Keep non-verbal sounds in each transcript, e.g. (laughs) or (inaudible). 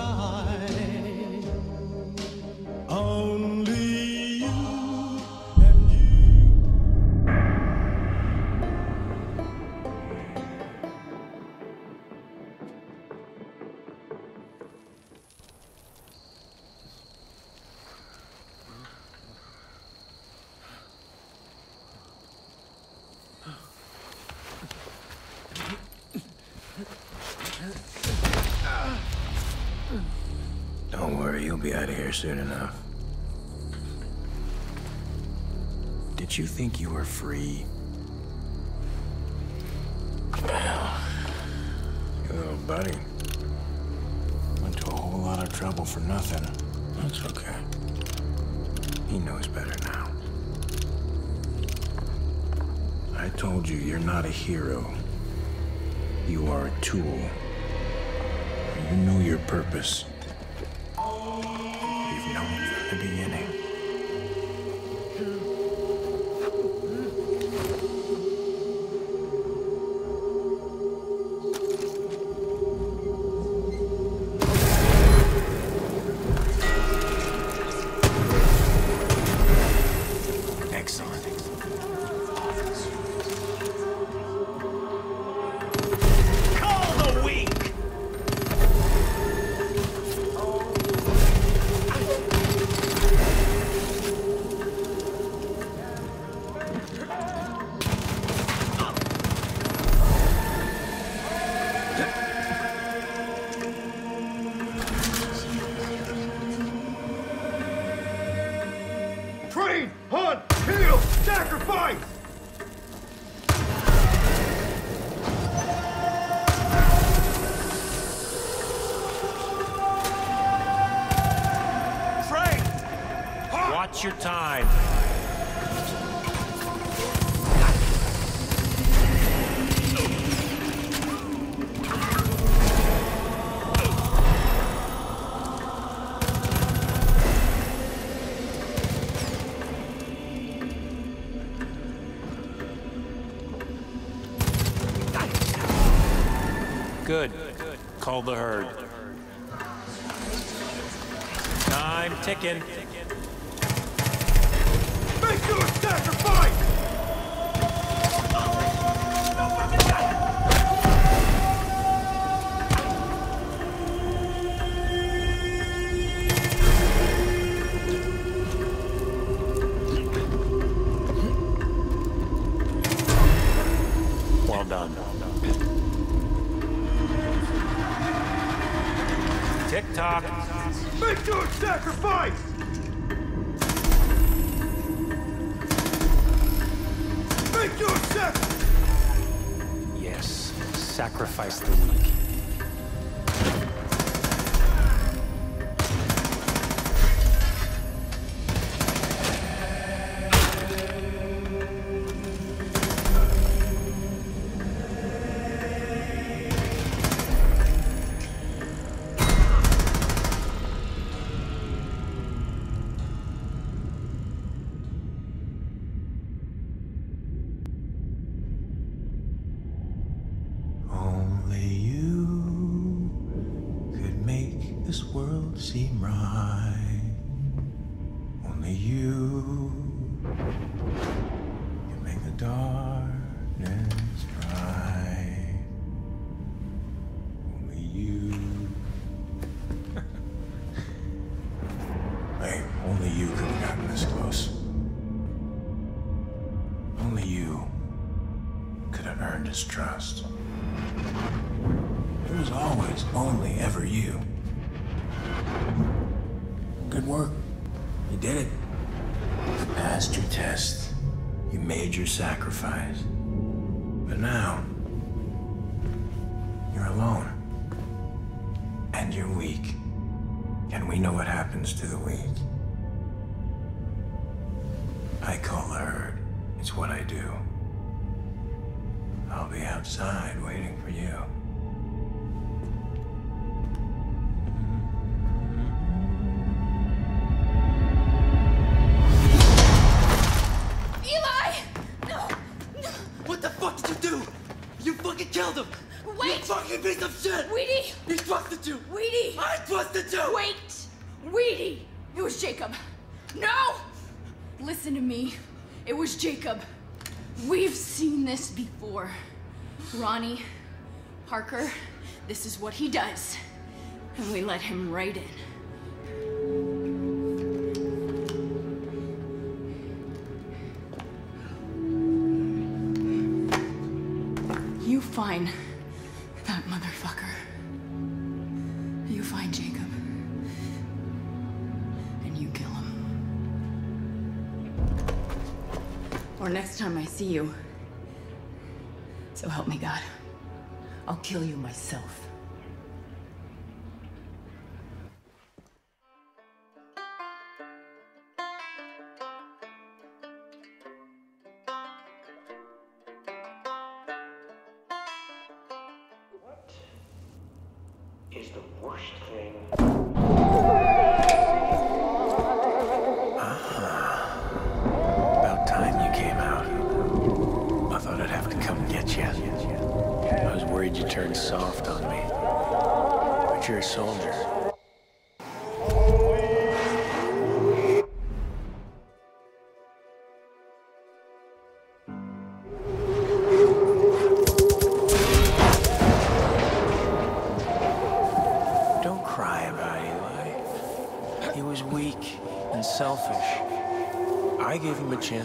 Darkness here soon enough. Did you think you were free? Well, your little buddy went to a whole lot of trouble for nothing. That's okay. He knows better now. I told you you're not a hero. You are a tool. You know your purpose. Train, hunt, kill, sacrifice! Frank! Watch your time. Good. Call the herd. Time ticking. Make your sacrifice! Tick tock. Make your sacrifice! Make your sacrifice! Yes. Sacrifice the weak. Seem right. Only you can make the darkness bright. Only you. (laughs) hey, only you could have gotten this close. Only you could have earned his trust. Was always only ever you. Good work. You did it. You passed your test. You made your sacrifice. But now, you're alone. And you're weak. And we know what happens to the weak. I call the herd. It's what I do. I'll be outside waiting for you. Him! Wait! You fucking piece of shit! Wheaty! He trusted you! Wheaty! I trusted you! Wait! Wheaty! It was Jacob. No! Listen to me. It was Jacob. We've seen this before. Ronnie, Parker, this is what he does. And we let him right in. You find that motherfucker. You find Jacob. And you kill him. Or next time I see you. So help me God. I'll kill you myself.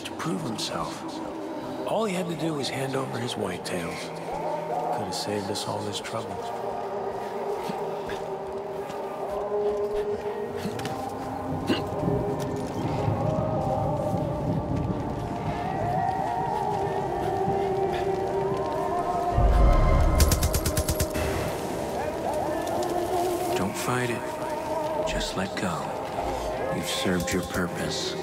Chance to prove himself. All he had to do was hand over his whitetails. Could have saved us all this trouble. Don't fight it. Just let go. You've served your purpose.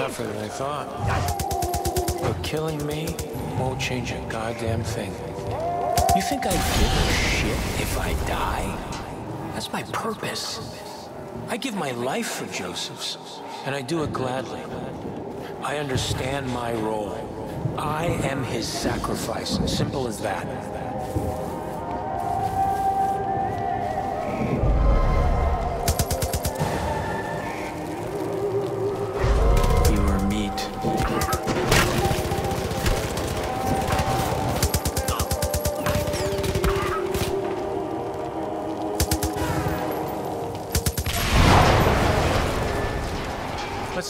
Tougher than I thought. But killing me won't change a goddamn thing. You think I'd give a shit if I die? That's my purpose. I give my life for Joseph's, and I do it gladly. I understand my role. I am his sacrifice. Simple as that.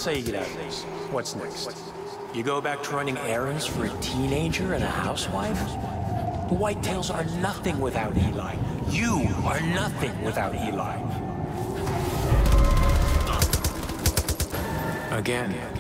Say you get out of this. What's next? You go back to running errands for a teenager and a housewife? The Whitetails are nothing without Eli. You are nothing without Eli. Again.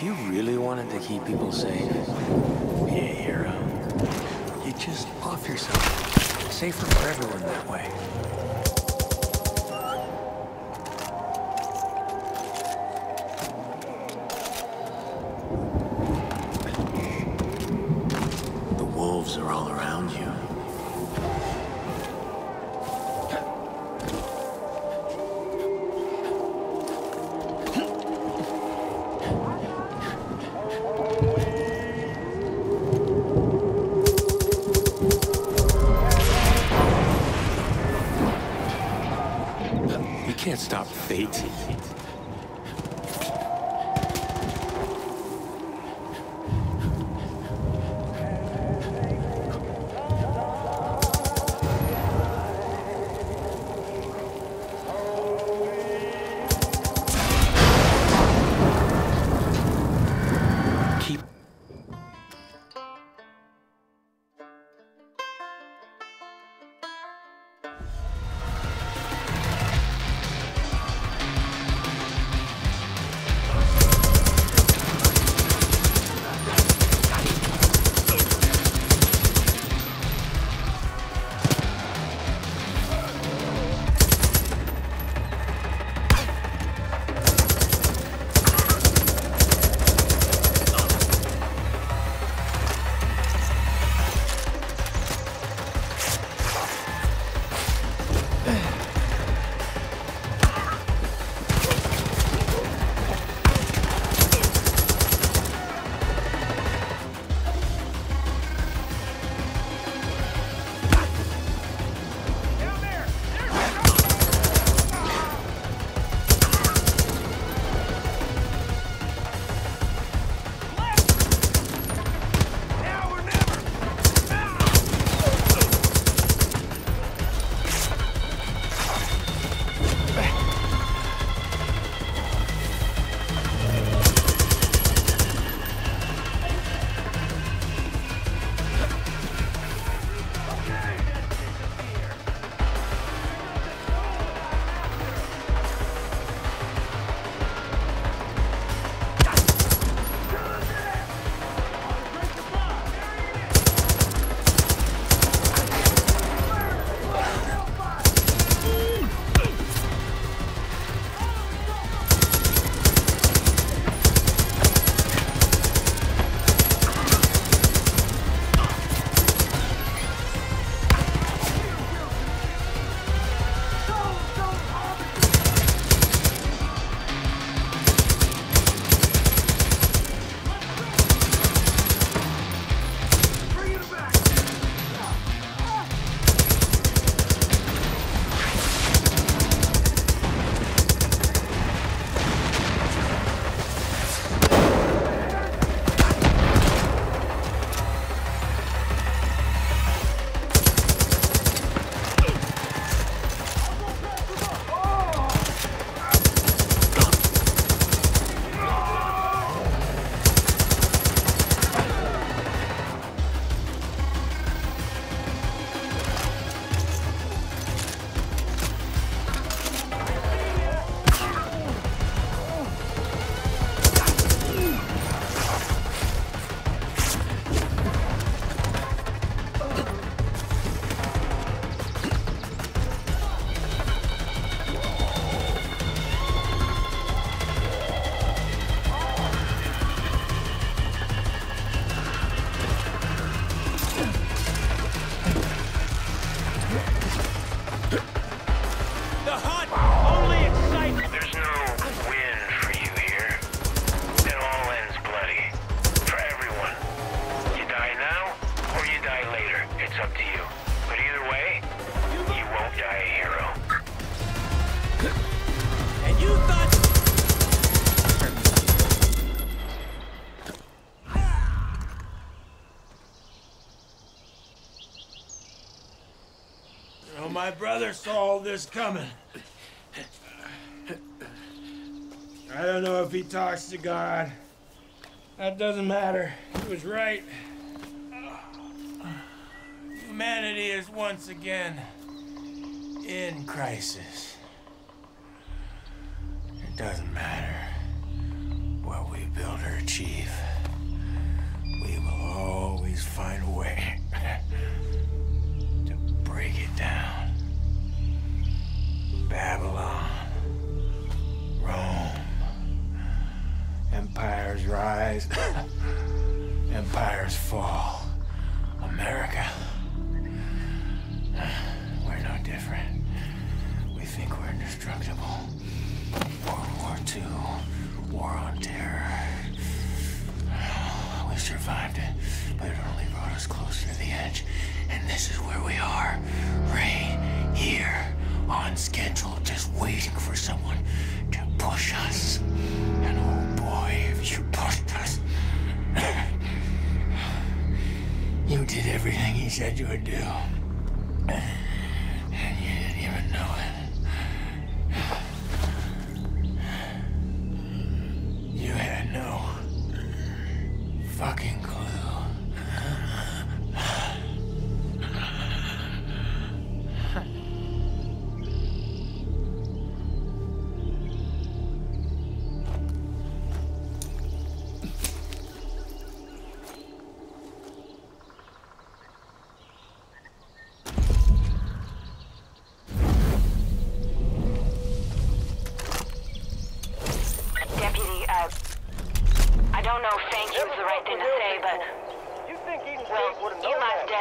If you really wanted to keep people safe, be a hero. You just off yourself. Safer for everyone that way. can't stop fate. never saw this coming. I don't know if he talks to God. That doesn't matter. He was right. Humanity is once again in crisis. It doesn't matter what we build or achieve. We will always find a way (laughs) to break it down. Babylon, Rome, empires rise, (laughs) empires fall. America,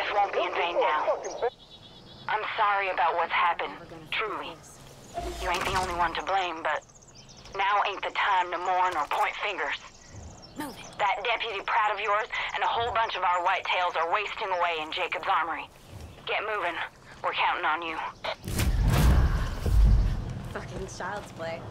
Eli's won't be in vain now. I'm sorry about what's happened. Truly. You ain't the only one to blame, but now ain't the time to mourn or point fingers. Move it. That deputy Pratt of yours and a whole bunch of our whitetails are wasting away in Jacob's armory. Get moving. We're counting on you. Fucking child's play.